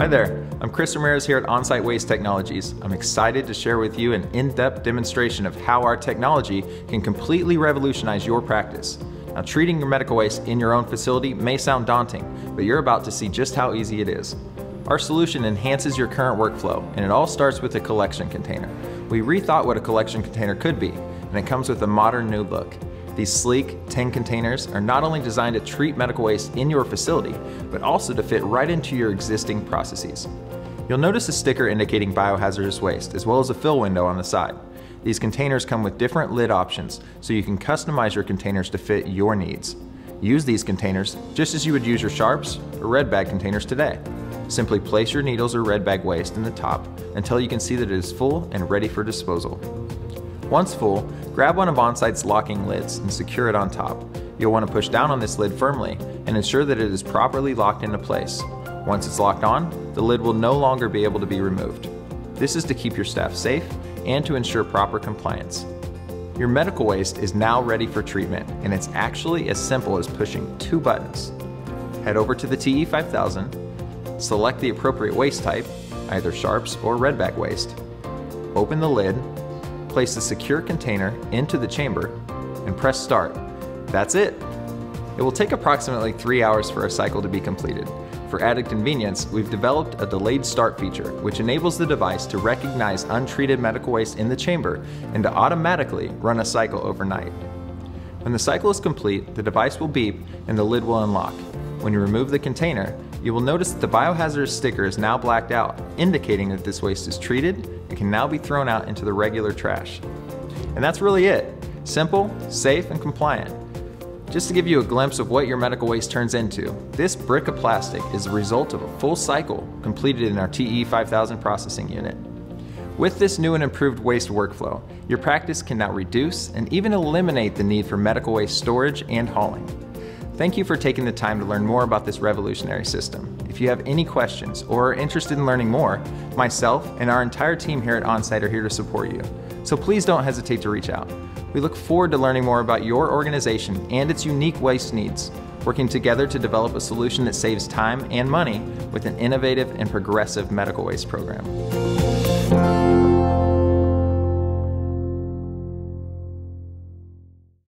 Hi there, I'm Chris Ramirez here at Onsite Waste Technologies. I'm excited to share with you an in-depth demonstration of how our technology can completely revolutionize your practice. Now, treating your medical waste in your own facility may sound daunting, but you're about to see just how easy it is. Our solution enhances your current workflow, and it all starts with a collection container. We rethought what a collection container could be, and it comes with a modern new look. These sleek tin containers are not only designed to treat medical waste in your facility, but also to fit right into your existing processes. You'll notice a sticker indicating biohazardous waste, as well as a fill window on the side. These containers come with different lid options, so you can customize your containers to fit your needs. Use these containers just as you would use your sharps or red bag containers today. Simply place your needles or red bag waste in the top until you can see that it is full and ready for disposal. Once full, grab one of Onsite's locking lids and secure it on top. You'll want to push down on this lid firmly and ensure that it is properly locked into place. Once it's locked on, the lid will no longer be able to be removed. This is to keep your staff safe and to ensure proper compliance. Your medical waste is now ready for treatment, and it's actually as simple as pushing two buttons. Head over to the TE5000, select the appropriate waste type, either sharps or red bag waste, open the lid, place the secure container into the chamber, and press start. That's it! It will take approximately three hours for a cycle to be completed, for added convenience, we've developed a delayed start feature, which enables the device to recognize untreated medical waste in the chamber and to automatically run a cycle overnight. When the cycle is complete, the device will beep and the lid will unlock. When you remove the container, you will notice that the biohazardous sticker is now blacked out, indicating that this waste is treated and can now be thrown out into the regular trash. And that's really it. Simple, safe, and compliant. Just to give you a glimpse of what your medical waste turns into, this brick of plastic is the result of a full cycle completed in our TE5000 processing unit. With this new and improved waste workflow, your practice can now reduce and even eliminate the need for medical waste storage and hauling. Thank you for taking the time to learn more about this revolutionary system. If you have any questions or are interested in learning more, myself and our entire team here at Onsite are here to support you. So please don't hesitate to reach out. We look forward to learning more about your organization and its unique waste needs, working together to develop a solution that saves time and money with an innovative and progressive medical waste program.